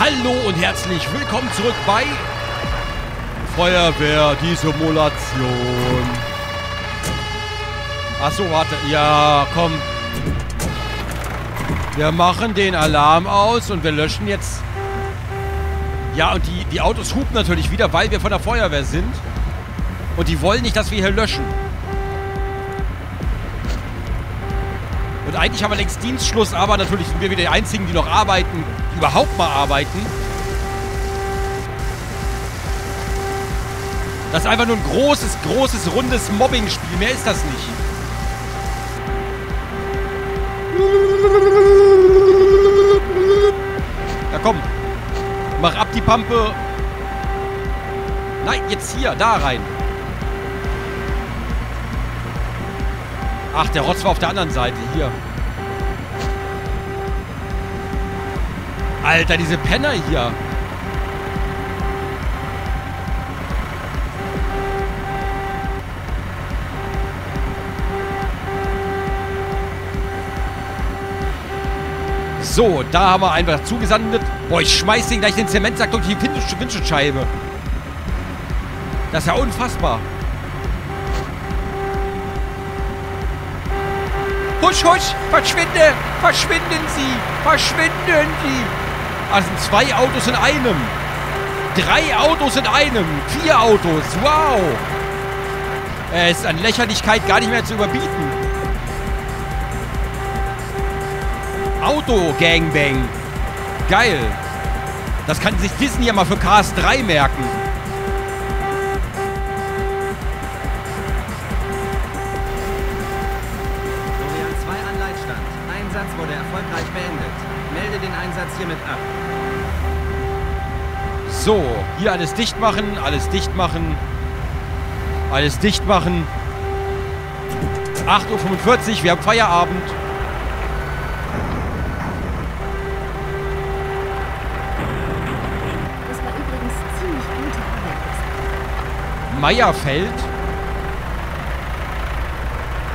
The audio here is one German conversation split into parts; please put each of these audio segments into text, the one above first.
Hallo und herzlich willkommen zurück bei Feuerwehr, die Simulation. Achso, warte. Ja, komm. Wir machen den Alarm aus und wir löschen jetzt... Ja, und die, die Autos hupen natürlich wieder, weil wir von der Feuerwehr sind. Und die wollen nicht, dass wir hier löschen. Und eigentlich haben wir längst Dienstschluss, aber natürlich sind wir wieder die Einzigen, die noch arbeiten, die überhaupt mal arbeiten. Das ist einfach nur ein großes, großes, rundes Mobbing-Spiel. Mehr ist das nicht. Ja, komm. Mach ab die Pampe. Nein, jetzt hier, da rein. Ach, der Rotz war auf der anderen Seite. Hier. Alter, diese Penner hier. So, da haben wir einfach zugesandet. Boah, ich schmeiß den gleich den Zementsack durch die Windschutzscheibe. Das ist ja unfassbar. Husch, husch, verschwinde, verschwinden Sie, verschwinden Sie. Sind zwei Autos in einem. Drei Autos in einem. Vier Autos, wow. Es ist an Lächerlichkeit gar nicht mehr zu überbieten. Auto-Gangbang. Geil. Das kann sich Disney ja mal für Cars 3 merken. Hiermit ab. So, hier alles dicht machen, alles dicht machen. Alles dicht machen. 8.45 Uhr, wir haben Feierabend. Das war übrigens ziemlich gute Arbeit. Meierfeld.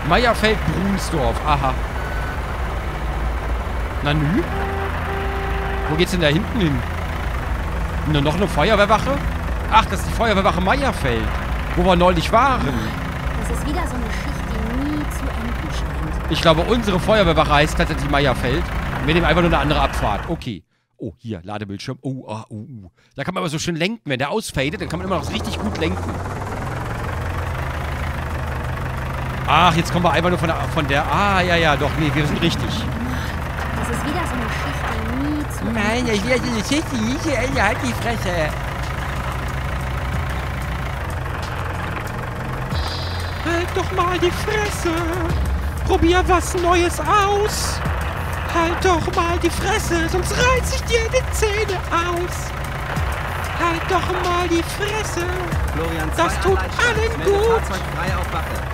Meierfeld Brunsdorf, aha. Na nü? Wo geht's denn da hinten hin? Nur noch eine Feuerwehrwache? Ach, das ist die Feuerwehrwache Meierfeld. Wo wir neulich waren. Das ist wieder so eine Schicht, die nie zu enden scheint. Ich glaube, unsere Feuerwehrwache heißt tatsächlich Meierfeld. Wir nehmen einfach nur eine andere Abfahrt. Okay. Oh, hier, Ladebildschirm. Oh, ah, uh, uh. Da kann man aber so schön lenken. Wenn der ausfadet, dann kann man immer noch richtig gut lenken. Ach, jetzt kommen wir einfach nur von der, von der... Ah, ja, ja, doch, nee, wir sind richtig. Das ist wieder so eine Schicht, will diese Geschichte nicht. Halt die Fresse. Halt doch mal die Fresse. Probier was Neues aus. Halt doch mal die Fresse, sonst reiß ich dir die Zähne aus. Halt doch mal die Fresse. Florian 2 Das tut allen gut.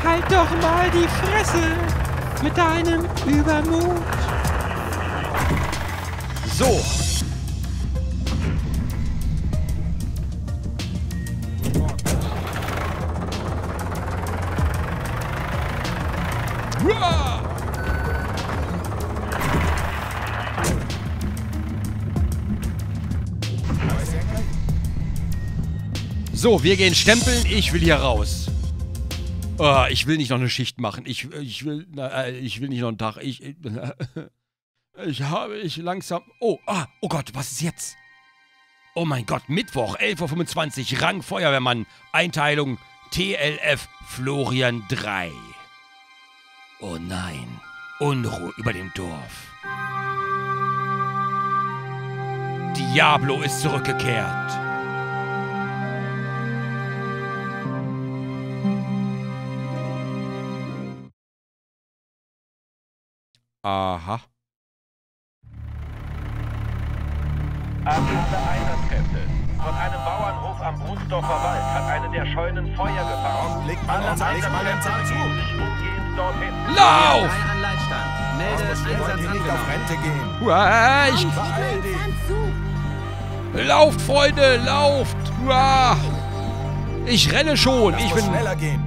Halt doch mal die Fresse mit deinem Übermut. So. So, wir gehen stempeln. Ich will hier raus. Oh, ich will nicht noch eine Schicht machen. Ich, ich will, na, äh, ich will nicht noch einen Tag. Ich, ich, ich habe ich langsam. Oh, ah, oh Gott, was ist jetzt? Oh mein Gott, Mittwoch, 11.25 Uhr, Rang Feuerwehrmann, Einteilung TLF Florian 3. Oh nein, Unruhe über dem Dorf. Diablo ist zurückgekehrt. Aha. Alle Einsatzkräfte. Von einem Bauernhof am Brunsdorfer Wald hat eine der Scheunen Feuer gefangen. Leg mal uns, uns Einsatzkräfte zu. dorthin. Lauf! 2 an Leitstand. Melde Wir wollen Einsatz hier nicht auf angenommen. Rente gehen. Uah, ich, lauft, Freunde, lauft! Ich renne schon. Ich bin schneller gehen.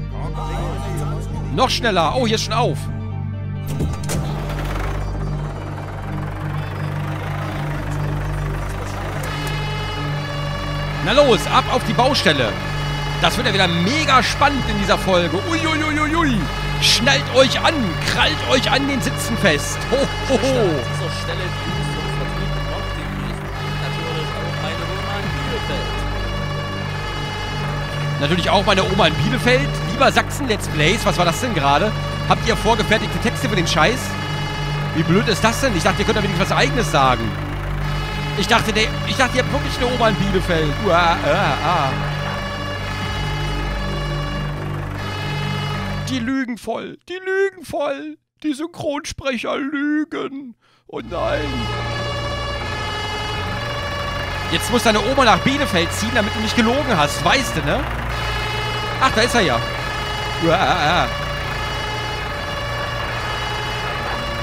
noch schneller. Oh, hier ist schon auf. Na los, ab auf die Baustelle. Das wird ja wieder mega spannend in dieser Folge. Uiuiuiui. Schnallt euch an, krallt euch an den Sitzen fest. Ho, ho, ho. Natürlich auch meine Oma in Bielefeld. Natürlich auch meine Oma in Bielefeld. Lieber Sachsen Let's Plays, was war das denn gerade? Habt ihr vorgefertigte Texte für den Scheiß? Wie blöd ist das denn? Ich dachte, ihr könnt da wenigstens was Eigenes sagen. Ich dachte, der, ich dachte, ihr habt wirklich eine Oma in Bielefeld. Uah, ah, ah. Die lügen voll. Die lügen voll. Die Synchronsprecher lügen. Oh nein. Jetzt muss deine Oma nach Bielefeld ziehen, damit du nicht gelogen hast. Weißt du, ne? Ach, da ist er ja. Uah.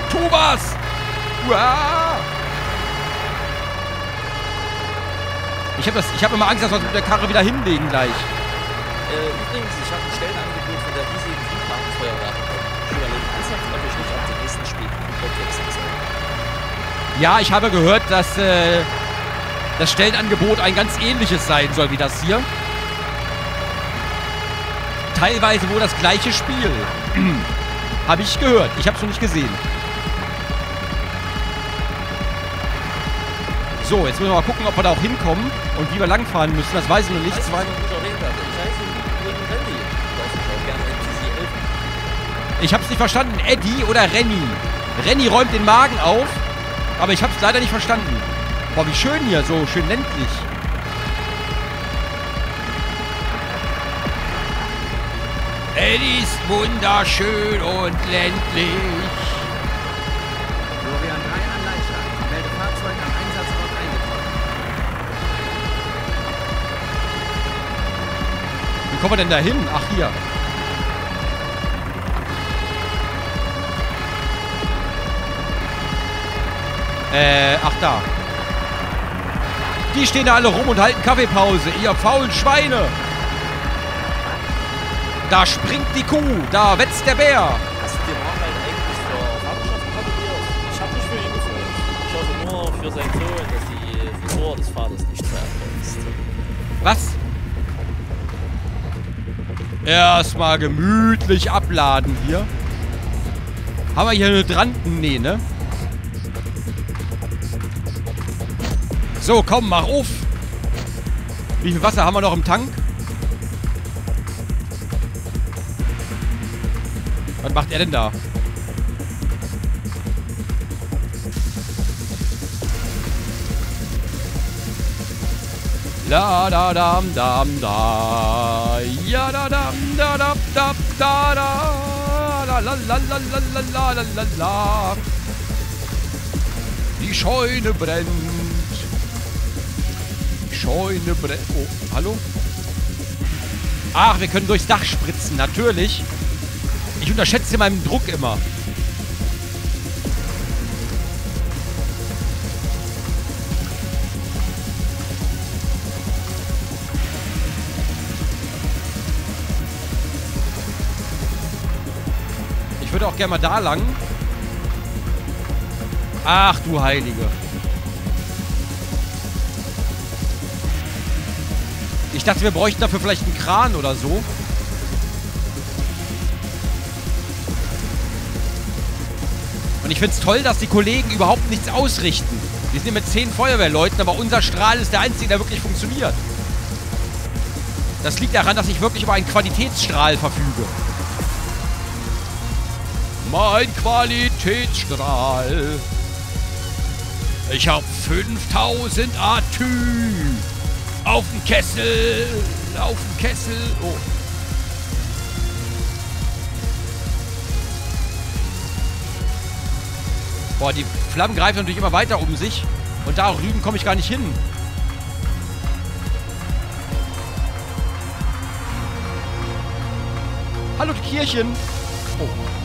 Tu was! Uah. Ich habe hab immer Angst, dass wir uns mit der Karre wieder hinlegen gleich. Äh, übrigens, ich habe ein Stellenangebot von der riesigen Flughafenfeuerwehr bekommen. Ich überlege ernsthaft, ob ich nicht auf den nächsten Spielpunkt wechseln soll. Ja, ich habe gehört, dass äh, das Stellenangebot ein ganz ähnliches sein soll wie das hier. Teilweise wohl das gleiche Spiel. habe ich gehört. Ich habe es noch nicht gesehen. So, jetzt müssen wir mal gucken, ob wir da auch hinkommen und wie wir langfahren müssen. Das weiß ich noch nicht. Zwei- ich. Ich hab's nicht verstanden. Eddie oder Renny? Renny räumt den Magen auf, aber ich hab's leider nicht verstanden. Boah, wie schön hier, so schön ländlich. Eddie ist wunderschön und ländlich. Wie kommen wir denn da hin? Ach, hier. Äh, ach da. Die stehen da alle rum und halten Kaffeepause, ihr faulen Schweine. Da springt die Kuh, da wetzt der Bär. Hast du den Armlein eigentlich für Vaterschaft gratuliert? Ich habe nicht für ihn gefreut. Ich hoffe nur für seinen Sohn, dass die Frisur des Vaters nicht zerreißt. Was? Erstmal gemütlich abladen hier. Haben wir hier Hydranten? Nee, ne? So, komm, mach auf. Wie viel Wasser haben wir noch im Tank? Was macht er denn da? La da dam dam da. Ja da dam da dam dam da da. La la la la la la la la la la. Die Scheune brennt. Die Scheune brennt. Oh, hallo? Ach, wir können durchs Dach spritzen, natürlich. Ich unterschätze meinen Druck immer. Würde auch gerne mal da lang. Ach du Heilige. Ich dachte, wir bräuchten dafür vielleicht einen Kran oder so. Und ich finde es toll, dass die Kollegen überhaupt nichts ausrichten. Wir sind hier mit zehn Feuerwehrleuten, aber unser Strahl ist der einzige, der wirklich funktioniert. Das liegt daran, dass ich wirklich über einen Qualitätsstrahl verfüge. Mein Qualitätsstrahl. Ich hab 5000 Atü. Auf den Kessel. Auf den Kessel. Oh. Boah, die Flammen greifen natürlich immer weiter um sich. Und da drüben komme ich gar nicht hin. Hallo, Kirchen. Oh.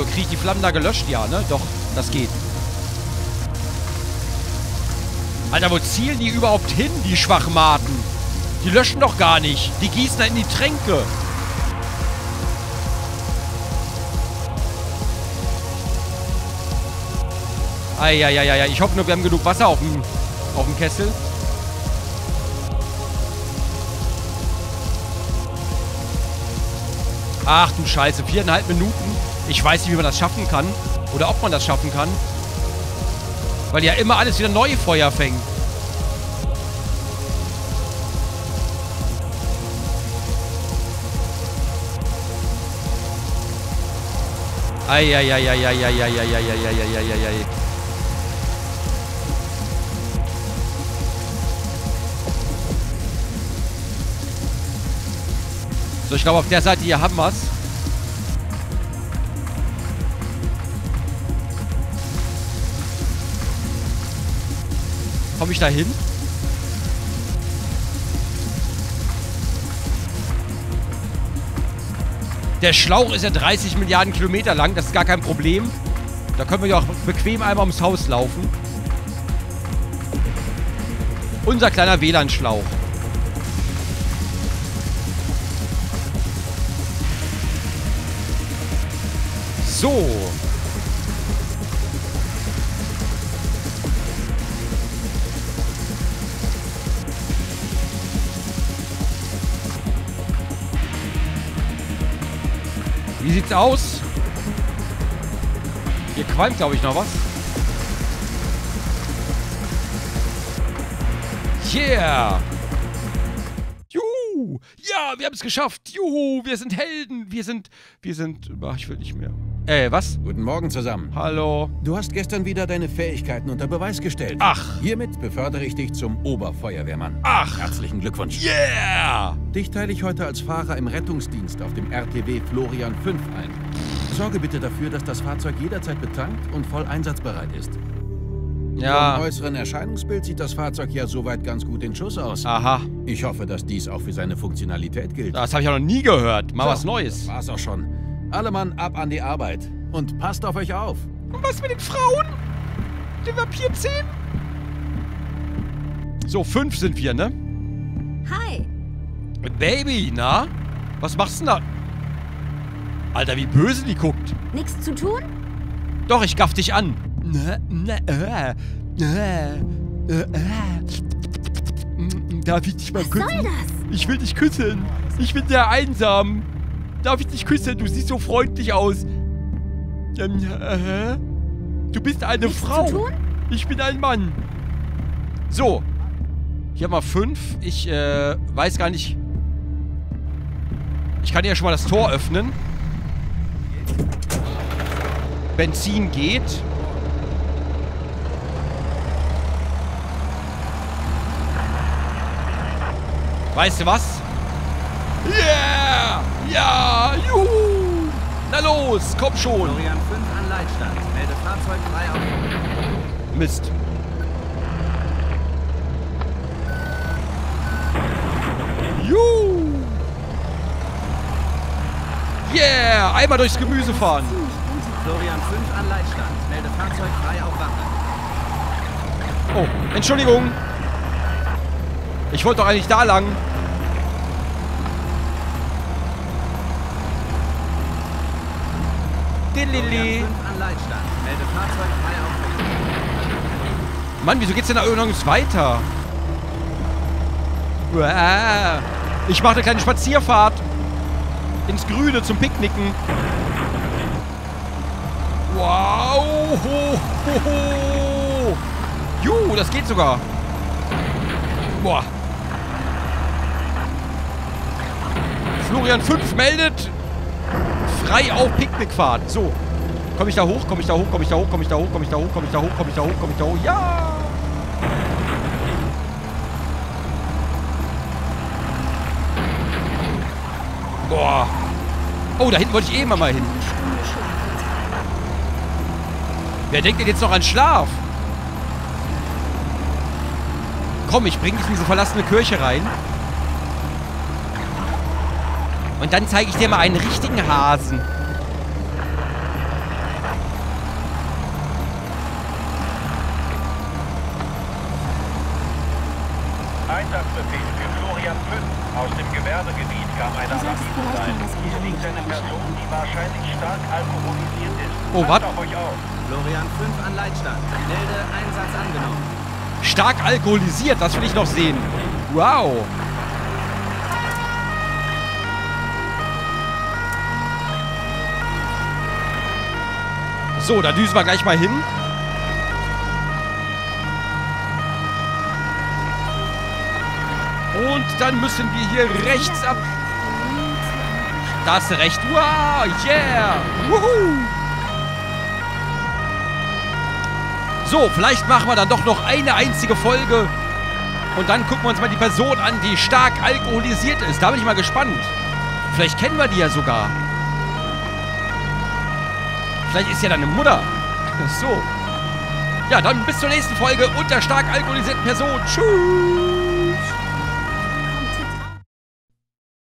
Luke. Kriege ich die Flammen da gelöscht? Ja, ne? Doch, das geht. Alter, wo zielen die überhaupt hin, die Schwachmaten? Die löschen doch gar nicht. Die gießen da in die Tränke. Eieieiei. Ich hoffe nur, wir haben genug Wasser auf dem, auf dem Kessel. Ach du Scheiße, viereinhalb Minuten. Ich weiß nicht, wie man das schaffen kann. Oder ob man das schaffen kann. Weil ja immer alles wieder neu Feuer fängt. Eieieiei. So, ich glaube, auf der Seite hier haben wir's. Komme ich da hin? Der Schlauch ist ja 30 Milliarden Kilometer lang. Das ist gar kein Problem. Da können wir ja auch bequem einmal ums Haus laufen. Unser kleiner WLAN-Schlauch. So. Wie sieht's aus? Hier qualmt, glaube ich, noch was. Yeah! Ja, wir haben es geschafft! Juhu! Wir sind Helden! Wir sind... Wir sind... Ach, ich will nicht mehr. Äh, was? Guten Morgen zusammen. Hallo? Du hast gestern wieder deine Fähigkeiten unter Beweis gestellt. Ach. Hiermit befördere ich dich zum Oberfeuerwehrmann. Ach. Herzlichen Glückwunsch. Yeah! Dich teile ich heute als Fahrer im Rettungsdienst auf dem RTW Florian 5 ein. Sorge bitte dafür, dass das Fahrzeug jederzeit betankt und voll einsatzbereit ist. Ja. Vom äußeren Erscheinungsbild sieht das Fahrzeug ja soweit ganz gut in Schuss aus. Aha. Ich hoffe, dass dies auch für seine Funktionalität gilt. Das habe ich auch noch nie gehört. Mal So, was Neues. Das war's auch schon. Alle Mann ab an die Arbeit. Und passt auf euch auf. Und was mit den Frauen? Den Vampirzähnen? So, fünf sind wir, ne? Hi. Baby, na? Was machst du denn da? Alter, wie böse die guckt. Nichts zu tun? Doch, ich gaff dich an. Ne, ne, äh, äh, äh, äh. Darf ich dich mal küssen? soll das? Ich will dich küssen. Ich bin sehr einsam. Darf ich dich küssen? Du siehst so freundlich aus. Ähm, äh, du bist eine Nichts Frau. Ich bin ein Mann. So. Hier haben wir fünf. Ich äh, weiß gar nicht. Ich kann ja schon mal das Tor öffnen. Benzin geht. Weißt du was? Yeah! Ja! Juhu! Na los, komm schon! Florian 5 an Leitstand. Melde Fahrzeug frei auf. Mist. Juhu! Yeah! Einmal durchs Gemüse fahren. Florian 5 an Leitstand. Melde Fahrzeug frei auf Wache. Oh, Entschuldigung. Ich wollte doch eigentlich da lang. Dilili. Florian 5 an Leitstand. Melde Fahrzeug frei auf Wache. Mann, wieso geht's denn da nirgends weiter? Ich mache eine kleine Spazierfahrt. Ins Grüne zum Picknicken. Wow. Ho, ho, ho. Juhu, das geht sogar. Boah. Florian 5 meldet. Frei auf Picknickfahrt. So. Komme ich da hoch? Komme ich da hoch? Komme ich da hoch? Komme ich da hoch? Komme ich da hoch? Komme ich da hoch? Komme ich da hoch? Komme ich da hoch? Ja! Boah. Oh, da hinten wollte ich eh immer mal hin. Wer denkt denn jetzt noch an Schlaf? Komm, ich bring dich in diese verlassene Kirche rein. Und dann zeige ich dir mal einen richtigen Hasen. Einsatzbefehl für Florian 5. Aus dem Gewerbegebiet kam eine was Hier liegt eine Person, die wahrscheinlich stark alkoholisiert ist. Oh, auf euch auf. Florian 5 an Leitstand. Melde Einsatz angenommen. Stark alkoholisiert, das will ich noch sehen. Wow. So, da düsen wir gleich mal hin. Und dann müssen wir hier rechts ab. Da du recht. Wow, yeah. Wuhu. So, vielleicht machen wir dann doch noch eine einzige Folge. Und dann gucken wir uns mal die Person an, die stark alkoholisiert ist. Da bin ich mal gespannt. Vielleicht kennen wir die ja sogar. Vielleicht ist ja deine Mutter. So. Ja, dann bis zur nächsten Folge unter stark alkoholisierten Person. Tschüss.